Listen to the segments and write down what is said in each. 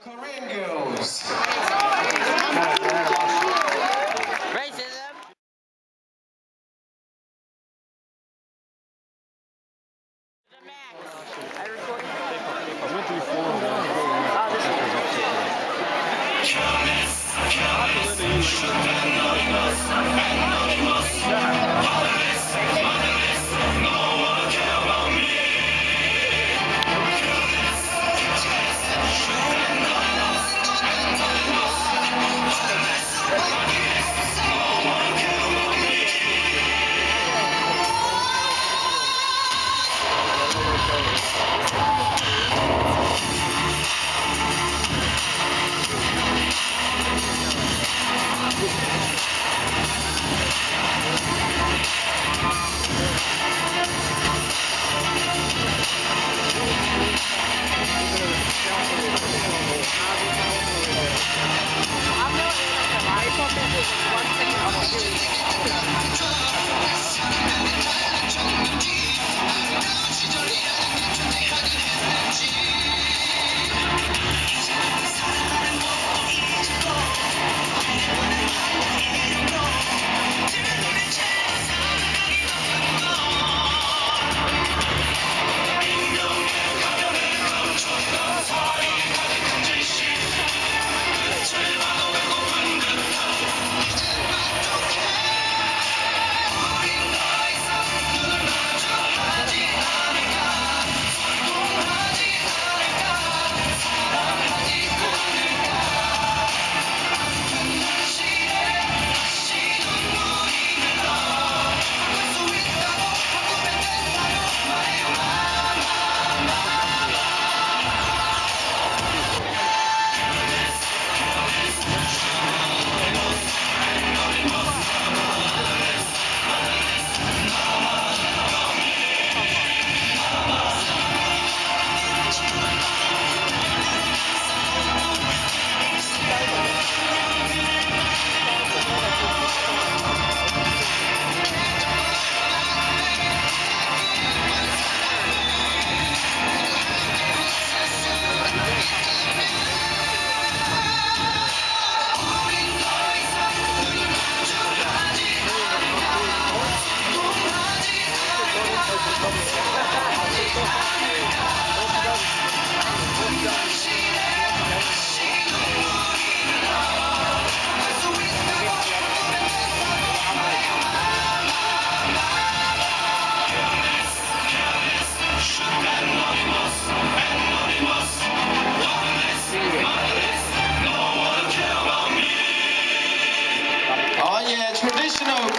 Korean girls. Racism. The max. I recorded.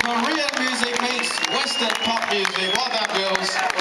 Korean music meets Western pop music. What that, girls?